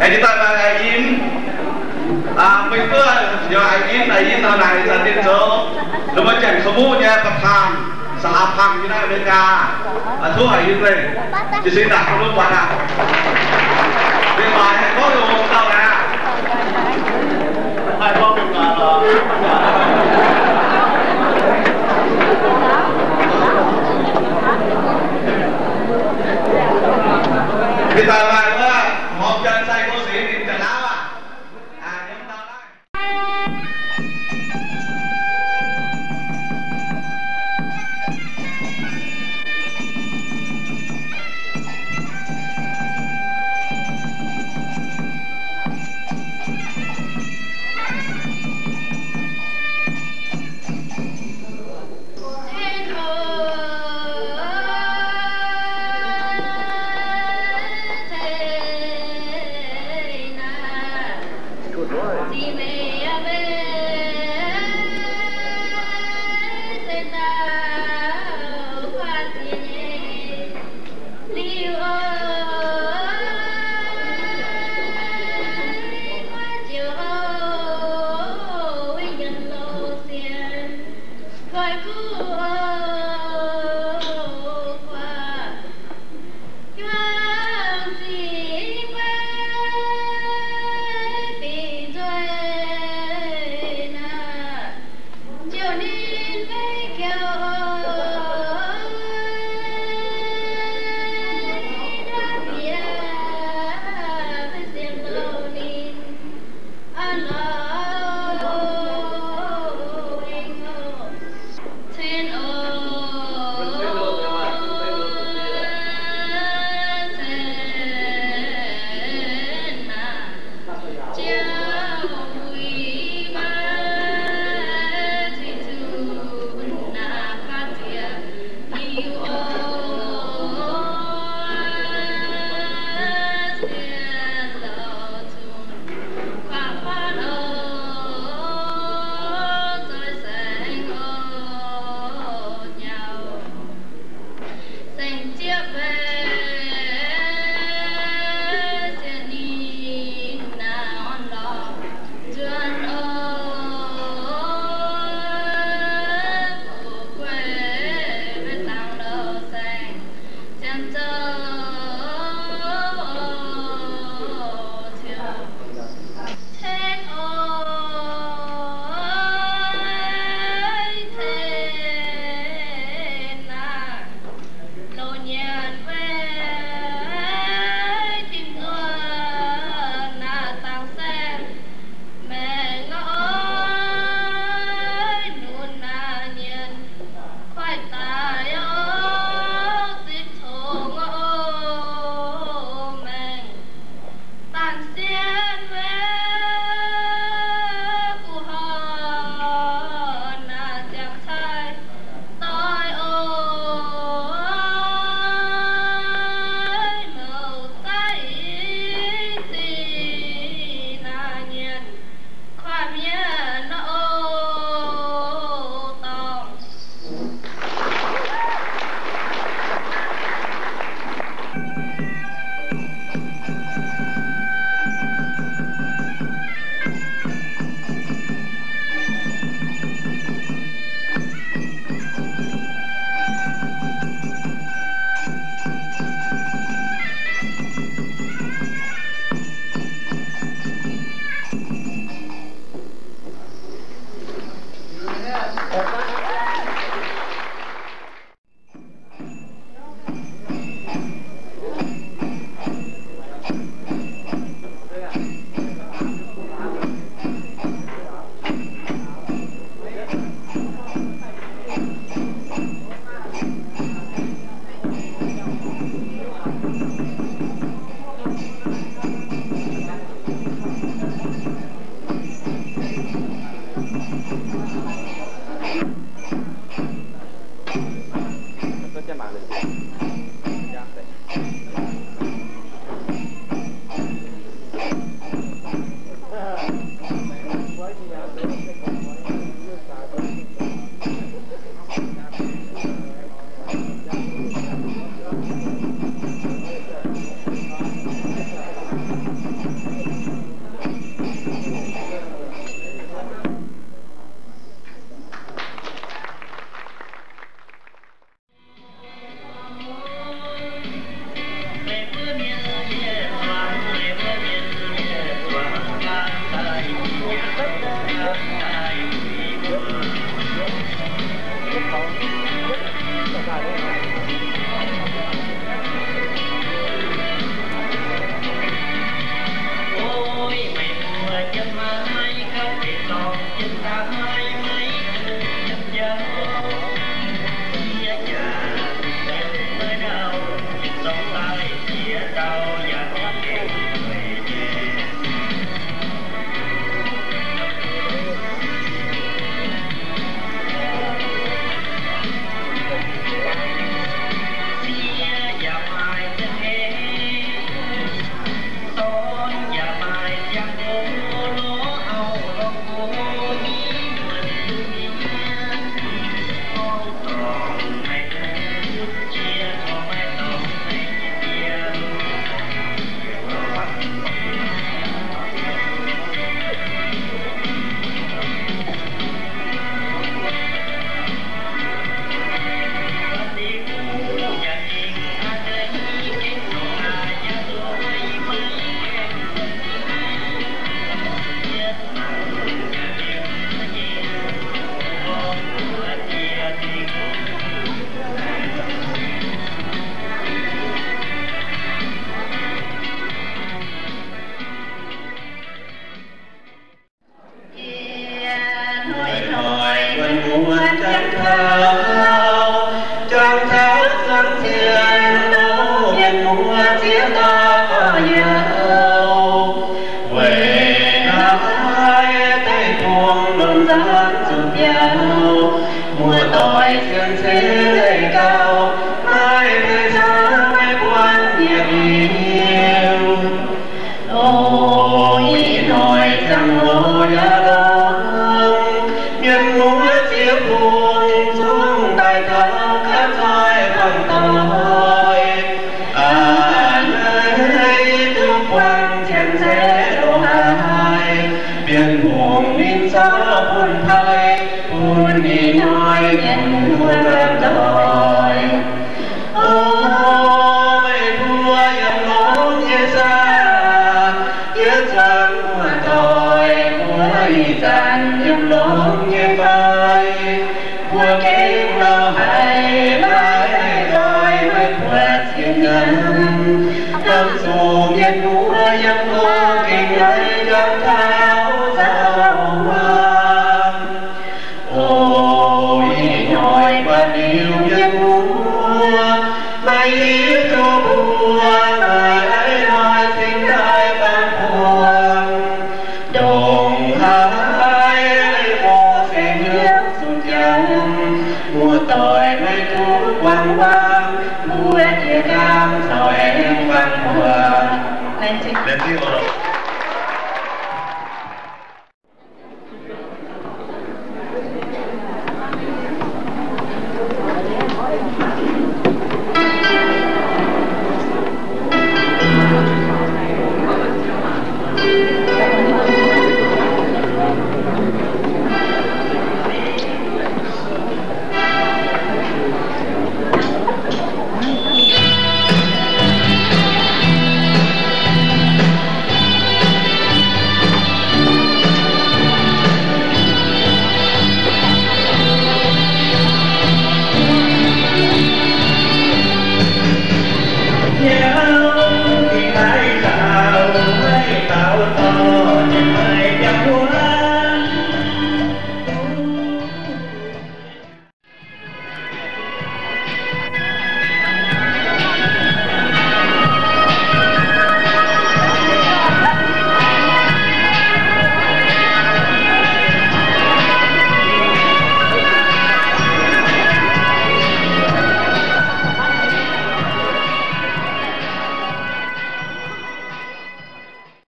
Cái chúng ta là in. À mình cứ nhờ ai in ai in thằng này là tiền số. Nó mà chẳng không mua nha, tập hàng xã phăng như này America à thu hải in này chỉ xin đặt không lúc quá nào Di 来 Amen.